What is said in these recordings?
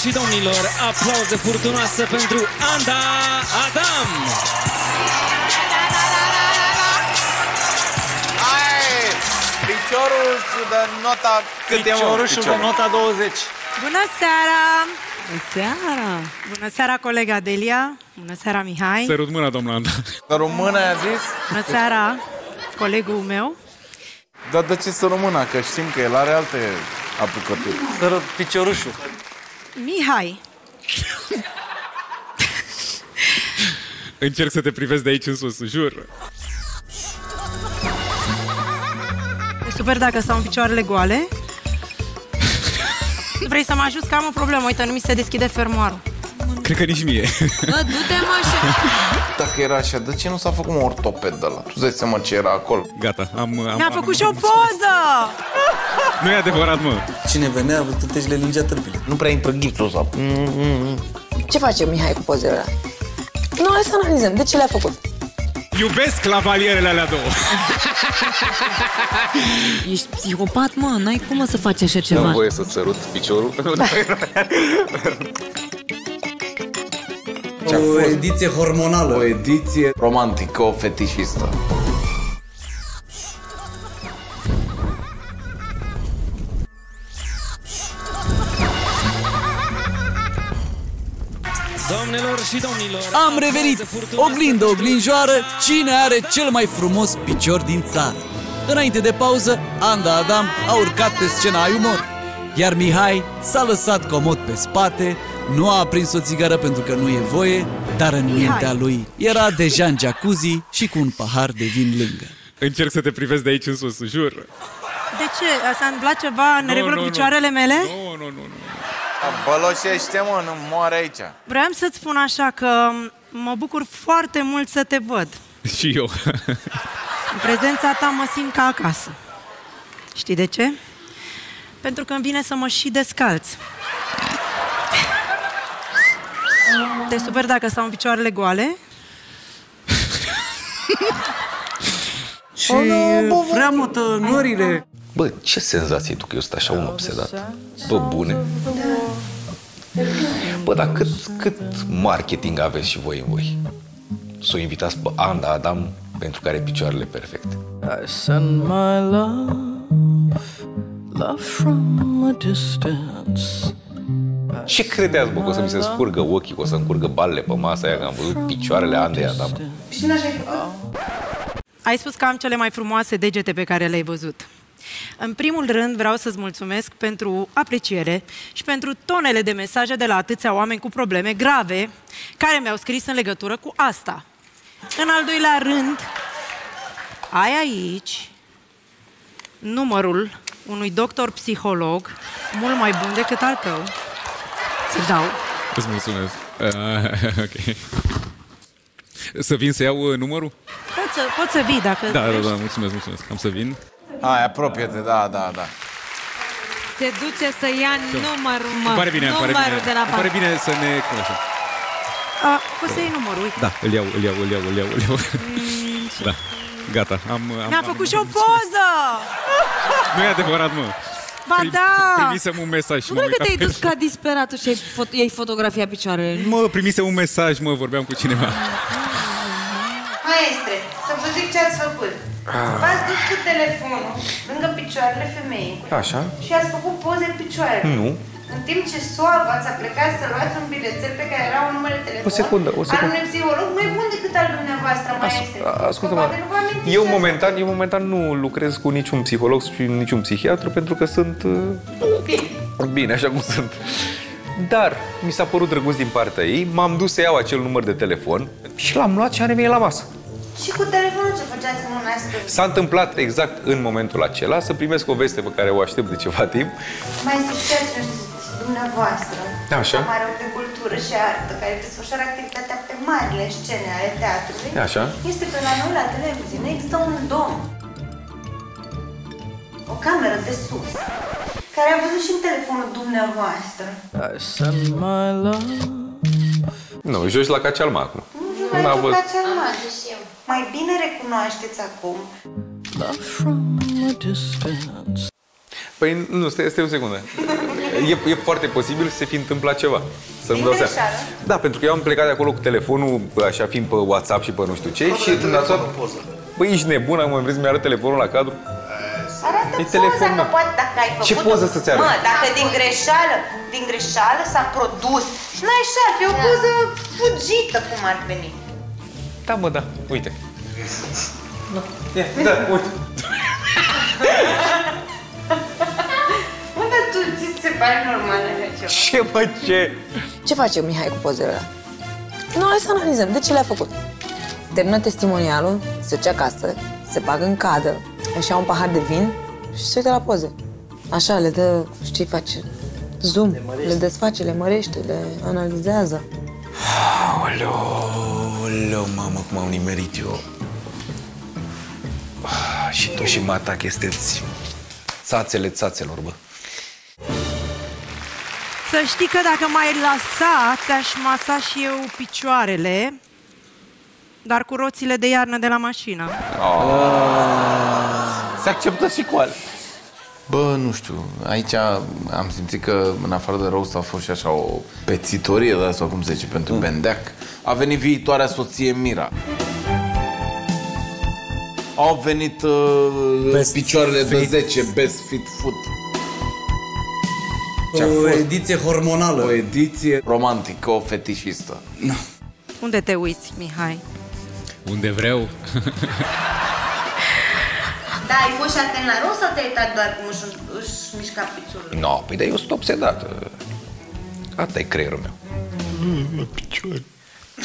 și domnilor, aplauze furtunoase pentru Anda Adam! Hai! Piciorul și de nota cât e, mă? Piciorul și de nota 20. Bună seara! Bună seara! Bună seara, colega Delia. Bună seara, Mihai. Sărut mâna, domnul Anda. Să română a zis? Bună seara, colegul meu. Dar de ce să română? Că știm că el are alte apucături. Sărut piciorușul. Mihai. Încerc să te privesc de aici în sus, jur. E super dacă stau în picioarele goale. Vrei să mă ajut că am o problemă? Uite, nu mi se deschide fermoarul. Cred că nici mie. Bă, du-te mă așa! Dacă era așa, de ce nu s-a făcut un ortoped de la? Tu îți dai seama ce era acolo? Gata, am... am Mi-a am- făcut și o poză! Nu e adevărat, mă. Cine venea, a văzut le lingea târpile. Nu prea intră ghipsul ăsta. Ce face Mihai cu pozele alea? Nu, hai să analizăm. De ce le-a făcut? Iubesc lavalierele alea două. Ești psihopat, mă, n-ai cum mă să faci așa Nu ceva. am voie să sărut piciorul. o ediție hormonală. O ediție romantică, o fetișistă. Și domnilor, Am revenit! aplauze furtunoase Oglindă, pentru oglinjoară, cine are cel mai frumos picior din țară? Înainte de pauză, Anda Adam a urcat pe scena ai umor, iar Mihai s-a lăsat comod pe spate, nu a aprins o țigară pentru că nu e voie, dar în Mihai. mintea lui era deja în jacuzzi și cu un pahar de vin lângă. Încerc să te privesc de aici în sus, jur. De ce? S-a întâmplat ceva în regulă nu, cu nu. picioarele mele? Nu, nu, nu, nu. Băloșește, mă, nu moare aici. Vreau să-ți spun așa că mă bucur foarte mult să te văd. Și eu. În prezența ta mă simt ca acasă. Știi de ce? Pentru că îmi vine să mă și descalț. Te super dacă stau în picioarele goale? Și freamătă norile. Bă, ce senzație tu că eu sunt așa un obsedat? Bă, bune. Bă, dar cât, cât marketing aveți și voi în voi? Să o invitați pe Anda Adam pentru care are picioarele perfecte. I send my love, love from a distance. Ce credeați, bă, că o să mi se scurgă ochii, că o să-mi curgă balele pe masa aia, că am văzut picioarele Andei Adam? Ai spus că am cele mai frumoase degete pe care le-ai văzut. În primul rând vreau să-ți mulțumesc pentru apreciere și pentru tonele de mesaje de la atâția oameni cu probleme grave care mi-au scris în legătură cu asta. În al doilea rând, ai aici numărul unui doctor psiholog mult mai bun decât al tău. Să dau. Îți mulțumesc. Uh, ok. Să vin să iau uh, numărul? Poți să, poți să vii dacă Da, da, vrei. da, mulțumesc, mulțumesc. Am să vin. Hai, apropie-te, da, da, da. Se duce să ia numărul, mă. Îmi pare bine, îmi pare bine. numărul de la Îmi pare bine să ne cunoaștem. A, poți să iei numărul, uite. Da, îl iau, îl iau, îl iau, îl iau, îl iau. Da, gata. Am, am, Mi-a am, făcut și o poză! Nu e adevărat, mă. Ba Prim- da! Primisem un mesaj și Nu mă cred că uitam te-ai pe- dus ca disperatul și ai, fot- i-ai fotografia picioarele. Mă, primisem un mesaj, mă, vorbeam cu cineva. Maestre, să vă zic ce ați făcut. V-ați dus cu telefonul lângă picioarele femeii Așa? și ați făcut poze picioare. Nu. În timp ce suav ați plecat să luați un bilețel pe care era un număr de telefon O secundă, o al secundă. unui psiholog mai bun decât al dumneavoastră, maestre. Ascultă-mă, Poate nu vă amintiți eu asta. momentan, eu momentan nu lucrez cu niciun psiholog și niciun psihiatru pentru că sunt uh, bine, așa cum sunt. Dar mi s-a părut drăguț din partea ei, m-am dus să iau acel număr de telefon și l-am luat și am revenit la masă. Și cu telefonul ce făceați în mâna asta? S-a întâmplat exact în momentul acela să primesc o veste pe care o aștept de ceva timp. Maestre, știați ce știți dumneavoastră? Așa. Mare de cultură și artă, care desfășoară activitatea pe marile scene ale teatrului. Așa. Este că la noi la televizie nu există un domn, o cameră de sus, care a văzut și în telefonul dumneavoastră. I send my love. Nu, joci la Cacealma acum. Nu știu N-a mai văzut. Ce cel mai și eu. Mai bine recunoașteți acum Love from a distance. Păi nu, stai, stai o secundă. E, e foarte posibil să se fi întâmplat ceva. Să nu Din dau seama. greșeală? Da, pentru că eu am plecat de acolo cu telefonul, așa fiind pe WhatsApp și pe nu știu ce, și dumneavoastră... Băi, ești nebună, mă vrei să-mi arăt telefonul la cadru? Arată E poza, telefon, mă. că poate dacă ai făcut Ce poză să-ți arăt? Mă, dacă din greșeală, din greșeală s-a produs și n-ai șart, e o poză fugită cum ar veni. Da, mă, da, uite. Ia, da, uite. Mă, dar tu ți se pare normal așa ceva? Ce, mă, ce? Ce face Mihai cu pozele alea? Nu, hai să analizăm. De ce le-a făcut? Termină testimonialul, se duce acasă, se bagă în cadă, își ia un pahar de vin și se uită la poze. Așa, le dă, știi, face zoom, le, desface, le mărește, le analizează. Aoleu, aoleu, mamă, cum am nimerit eu. Ah, Și tu și mata chesteți țațele țațelor, bă. Să știi că dacă m-ai lăsa, ți-aș masa și eu picioarele, dar cu roțile de iarnă de la mașină. Se acceptă și cu ale. Bă, nu știu, aici am simțit că în afară de roast a fost și așa o pețitorie, da, sau cum se zice, pentru mm. Bendeac. A venit viitoarea soție Mira. Au venit uh, Best picioarele de fit. 10, best fit foot. Ce-a O fost? ediție hormonală. O ediție romantică, o fetișistă. Unde te uiți, Mihai? Unde vreau. Da, ai fost și atent la rost sau te-ai uitat doar cum își, își mișca piciorul? No, păi dar eu sunt obsedat. Asta e creierul meu.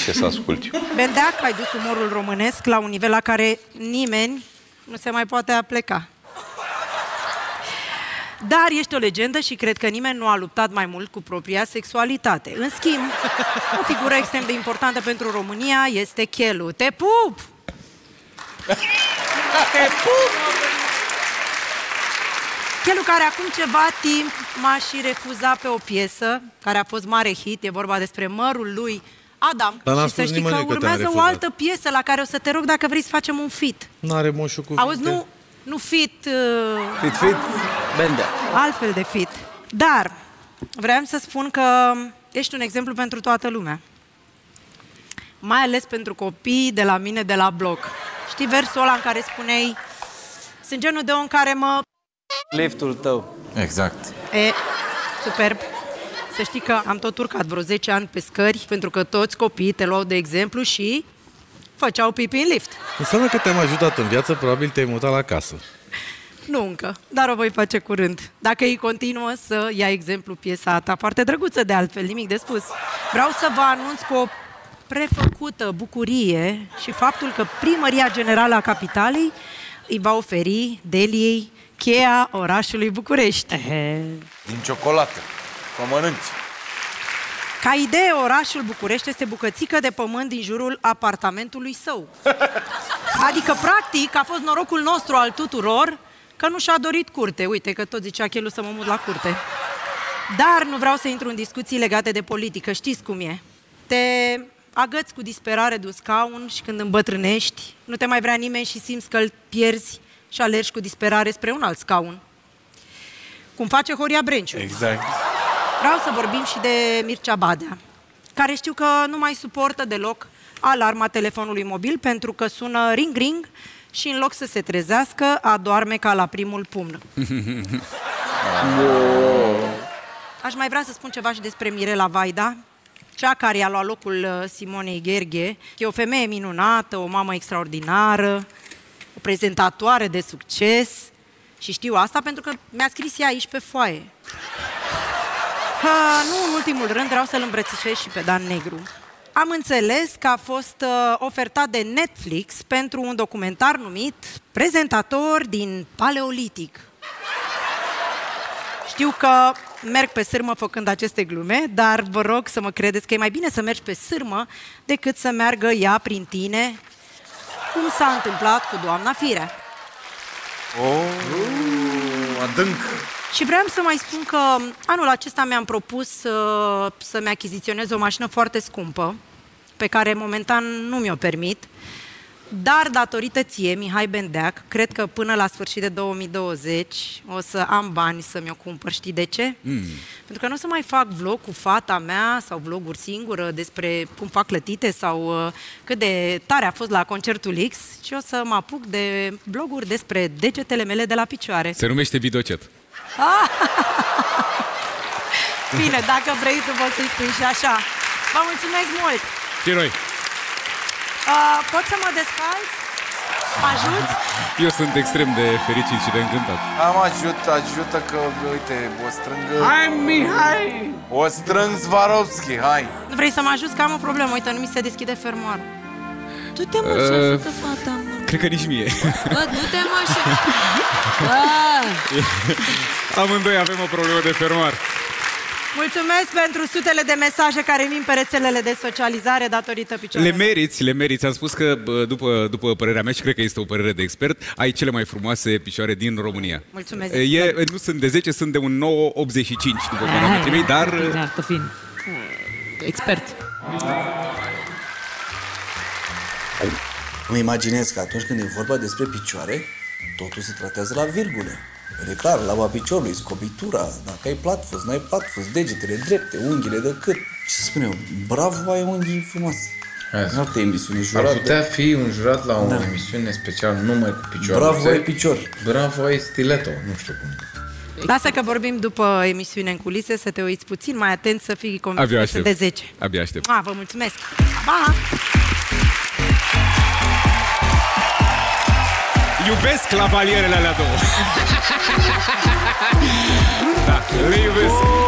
Ce să ascult eu? Bendeac, ai dus umorul românesc la un nivel la care nimeni nu se mai poate apleca. Dar ești o legendă și cred că nimeni nu a luptat mai mult cu propria sexualitate. În schimb, o figură extrem de importantă pentru România este Chelu. Te pup! Te pup! Chelu care acum ceva timp m-a și refuzat pe o piesă care a fost mare hit, e vorba despre mărul lui Adam. Dar n-a și să spus știi că nimănui că te-a urmează o refuzat. altă piesă la care o să te rog dacă vrei să facem un fit. N-are moșul cu Auzi, nu, nu fit, uh, Fit, fit. Bendea. altfel de fit. Dar vreau să spun că ești un exemplu pentru toată lumea. Mai ales pentru copii de la mine de la bloc. Știi versul ăla în care spuneai sunt genul de om care mă... Liftul tău. Exact. E, superb. Să știi că am tot urcat vreo 10 ani pe scări pentru că toți copiii te luau de exemplu și făceau pipi în lift. Înseamnă că te-am ajutat în viață, probabil te-ai mutat la casă. Nu încă, dar o voi face curând. Dacă ei continuă să ia exemplu piesa ta, foarte drăguță de altfel, nimic de spus. Vreau să vă anunț cu o prefăcută bucurie și faptul că Primăria Generală a Capitalei îi va oferi Deliei cheia orașului București. Din ciocolată. O mănânci. Ca idee, orașul București este bucățică de pământ din jurul apartamentului său. Adică, practic, a fost norocul nostru al tuturor că nu și-a dorit curte. Uite că tot zicea Chelu să mă mut la curte. Dar nu vreau să intru în discuții legate de politică. Știți cum e? Te agăți cu disperare de un scaun și când îmbătrânești, nu te mai vrea nimeni și simți că îl pierzi și alergi cu disperare spre un alt scaun. Cum face Horia Brenciu. Exact. Vreau să vorbim și de Mircea Badea, care știu că nu mai suportă deloc alarma telefonului mobil pentru că sună ring-ring și în loc să se trezească, adorme ca la primul pumn. Aș mai vrea să spun ceva și despre Mirela Vaida, cea care i-a luat locul uh, Simonei Gherghe. E o femeie minunată, o mamă extraordinară, o prezentatoare de succes și știu asta pentru că mi-a scris ea aici pe foaie. Că, nu în ultimul rând, vreau să-l îmbrățișez și pe Dan Negru. Am înțeles că a fost uh, ofertat de Netflix pentru un documentar numit Prezentator din Paleolitic. Știu că merg pe sârmă făcând aceste glume, dar vă rog să mă credeți că e mai bine să mergi pe sârmă decât să meargă ea prin tine, cum s-a întâmplat cu doamna Firea. Oh, adânc. Și vreau să mai spun că anul acesta mi-am propus uh, să-mi achiziționez o mașină foarte scumpă, pe care momentan nu mi-o permit, Dar datorită ție, Mihai Bendeac, cred că până la sfârșit de 2020 o să am bani să mi-o cumpăr. Știi de ce? Mm. Pentru că nu o să mai fac vlog cu fata mea sau vloguri singură despre cum fac clătite sau uh, cât de tare a fost la concertul X, ci o să mă apuc de vloguri despre degetele mele de la picioare. Se numește videochat. Ah! Bine, dacă vrei tu poți să-i spui și așa. Vă mulțumesc mult! Tiroi, Uh, poți să mă descalzi? Mă ajuți? eu sunt extrem de fericit și de încântat. Am ajut, ajută că, uite, o strâng... Hai, Mihai! O strâng Swarovski, hai! Nu vrei să mă ajuți? Că am o problemă. Uite, nu mi se deschide fermoarul. Du-te mă și Uh, ajută fata, mă. Cred că nici mie. Bă, du-te mă și... Bă! Amândoi avem o problemă de fermoar. Mulțumesc pentru sutele de mesaje care vin pe rețelele de socializare datorită Le picioarelor. meriți, le meriți. Am spus că, bă, după, după părerea mea, și cred că este o părere de expert, ai cele mai frumoase picioare din România. Mulțumesc. E, nu sunt de 10, sunt de un 9,85 după parametrii mei, dar... Exact, fin. Expert. Îmi imaginez că atunci când e vorba despre picioare, totul se tratează la virgule. E clar, lava piciorului, scobitura, dacă ai platfus, n-ai platfus, degetele drepte, unghiile de cât. Ce să spun eu, bravo, ai unghii frumoase. În alte emisiuni, Ar jurat putea de... fi un jurat la o Da. emisiune special numai cu picioare. Bravo, ai picior. Bravo, ai stiletto, nu știu cum. Lasă că vorbim după emisiune în culise, să te uiți puțin mai atent, să fii convins Abia că sunt aștept. de 10. Abia aștept. Ah, vă mulțumesc! Pa! Iubesc lavalierele alea două. da, le iubesc.